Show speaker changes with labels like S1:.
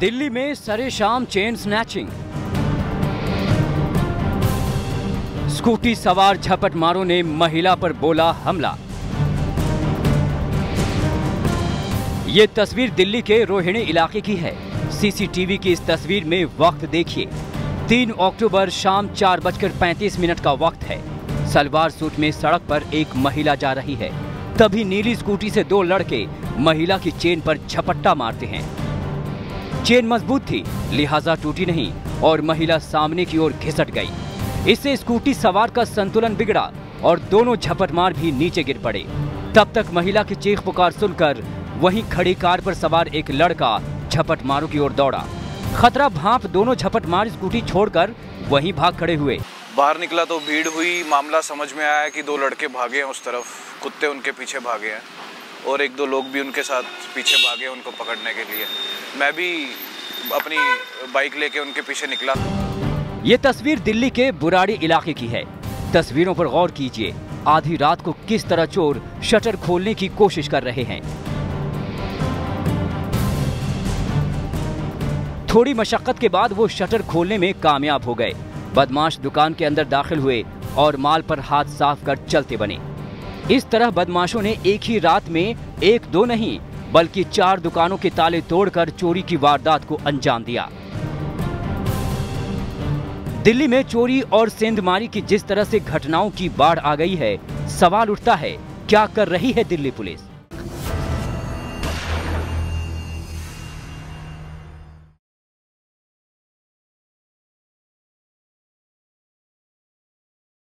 S1: दिल्ली में सरे शाम चेन स्नैचिंग स्कूटी सवार झपट मारों ने महिला पर बोला हमला। ये तस्वीर दिल्ली के रोहिणी इलाके की है। सीसीटीवी की इस तस्वीर में वक्त देखिए। तीन अक्टूबर शाम चार बजकर पैंतीस मिनट का वक्त है। सलवार सूट में सड़क पर एक महिला जा रही है। तभी नीली स्कूटी से दो लड़के महिला की चेन पर झपट्टा मारते हैं। चेन मज़बूत थी, लिहाजा टूटी नहीं और महिला सामने की ओर घिसट गई। इससे स्कूटी सवार का संतुलन बिगड़ा और दोनों झपट मार भी नीचे गिर पड़े। तब तक महिला की चीख पुकार सुनकर वहीं खड़ी कार पर सवार एक लड़का झपट मारों की ओर दौड़ा। खतरा भाप दोनों झपट मार स्कूटी छोड़कर वहीं भाग खड़े हुए।
S2: बाहर निकला तो भीड़ हुई, मामला समझ में आया कि दो लड़के भागे हैं उस तरफ़, कुत्ते उनके पीछे भागे हैं। और एक दो लोग भी उनके साथ पीछे भागे उनको पकड़ने के लिए। मैं भी अपनी बाइक लेके उनके पीछे निकला।
S1: ये तस्वीर दिल्ली के बुराड़ी इलाके की है। तस्वीरों पर गौर कीजिए, आधी रात को किस तरह चोर शटर खोलने की कोशिश कर रहे हैं। थोड़ी मशक्कत के बाद वो शटर खोलने में कामयाब हो गए। बदमाश दुकान के अंदर दाखिल हुए और माल पर हाथ साफ़ कर चलते बने। इस तरह बदमाशों ने एक ही रात में एक दो नहीं, बल्कि चार दुकानों के ताले तोड़कर चोरी की वारदात को अंजाम दिया। दिल्ली में चोरी और सेंधमारी की जिस तरह से घटनाओं की बाढ़ आ गई है, सवाल उठता है, क्या कर रही है दिल्ली पुलिस?